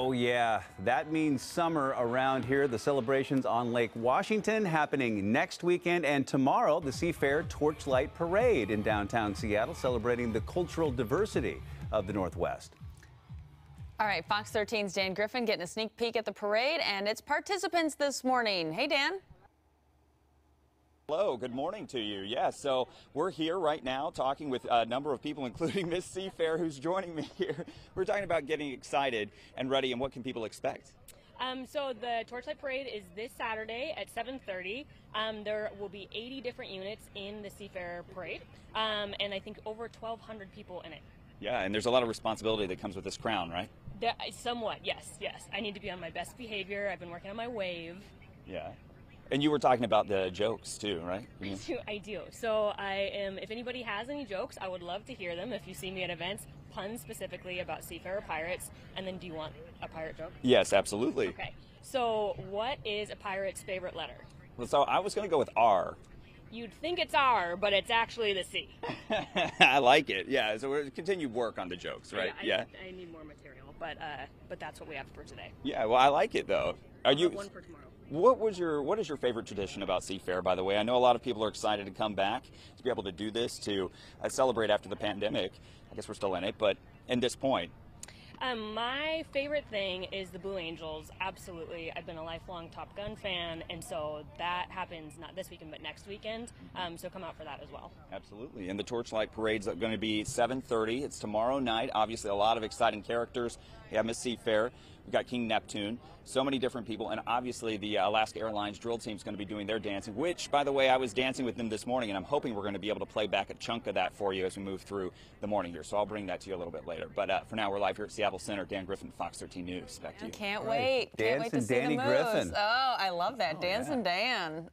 Oh, yeah. That means summer around here. The celebrations on Lake Washington happening next weekend and tomorrow, the Seafair Torchlight Parade in downtown Seattle, celebrating the cultural diversity of the Northwest. All right, Fox 13's Dan Griffin getting a sneak peek at the parade and its participants this morning. Hey, Dan. Hello, good morning to you. Yes, so we're here right now talking with a number of people, including Miss Seafair, who's joining me here. We're talking about getting excited and ready, and what can people expect? Um, so the Torchlight Parade is this Saturday at 7:30. Um, there will be 80 different units in the Seafair Parade, um, and I think over 1,200 people in it. Yeah, and there's a lot of responsibility that comes with this crown, right? There, somewhat, yes, yes. I need to be on my best behavior. I've been working on my wave. Yeah. And you were talking about the jokes too, right? I do. I do. So I am. If anybody has any jokes, I would love to hear them. If you see me at events, puns specifically about Seafair pirates, and then do you want a pirate joke? Yes, absolutely. Okay. So what is a pirate's favorite letter? Well, so I was going to go with R. You'd think it's R, but it's actually the C. I like it. Yeah. So we're continue work on the jokes, right? I, yeah. I, I need more material, but uh, but that's what we have for today. Yeah. Well, I like it though. Are you? One for tomorrow. What was your what is your favorite tradition about Seafair? By the way, I know a lot of people are excited to come back to be able to do this to uh, celebrate after the pandemic. I guess we're still in it, but in this point, Um, my favorite thing is the Blue Angels. Absolutely, I've been a lifelong Top Gun fan, and so that happens not this weekend but next weekend. Um, so come out for that as well. Absolutely. And the Torchlight Parade's are going to be 7:30. It's tomorrow night. Obviously, a lot of exciting characters. Have Miss Seafair. We've got King Neptune. So many different people, and obviously the uh, Alaska Airlines drill team is going to be doing their dancing. Which, by the way, I was dancing with them this morning, and I'm hoping we're going to be able to play back a chunk of that for you as we move through the morning here. So I'll bring that to you a little bit later. But uh, for now, we're live here at Seattle Center. Dan Griffin, Fox 13 News. Back to you. Can't Right. wait. Can't wait to Dancing see Danny the moves. Griffin. Oh, I love that. Oh, Dancing yeah. Dan. All